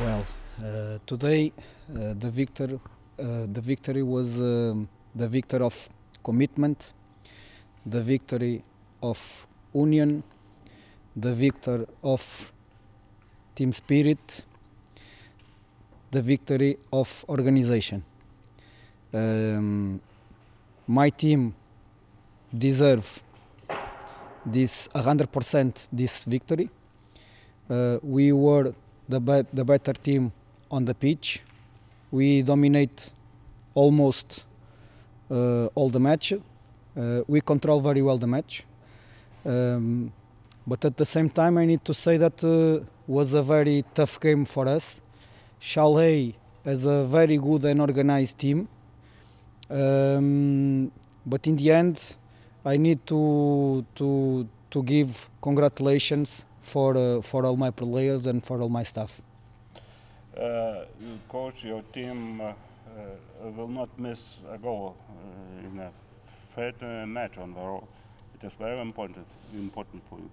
Well, uh, today uh, the victor, uh, the victory was um, the victory of commitment, the victory of union, the victor of team spirit, the victory of organization. Um, my team deserve this 100% this victory. Uh, we were the, be- the better team on the pitch. We dominate almost uh, all the match. Uh, we control very well the match. Um, but at the same time, I need to say that uh, was a very tough game for us. Chalet has a very good and organized team. Um, but in the end, I need to to to give congratulations for uh, for all my players and for all my staff. Uh, coach, your team uh, uh, will not miss a goal uh, in a third uh, match on the road. It is very important, important for you.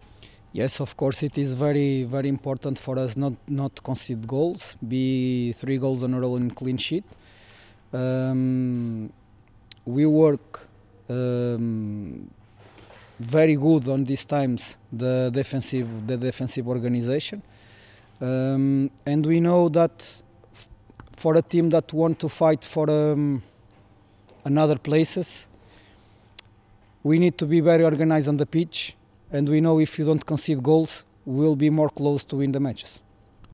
Yes, of course, it is very very important for us not not concede goals, be three goals on a row in clean sheet. Um, we work um, very good on these times the defensive the defensive organization, um, and we know that for a team that want to fight for um, another places, we need to be very organized on the pitch, and we know if you don't concede goals, we'll be more close to win the matches.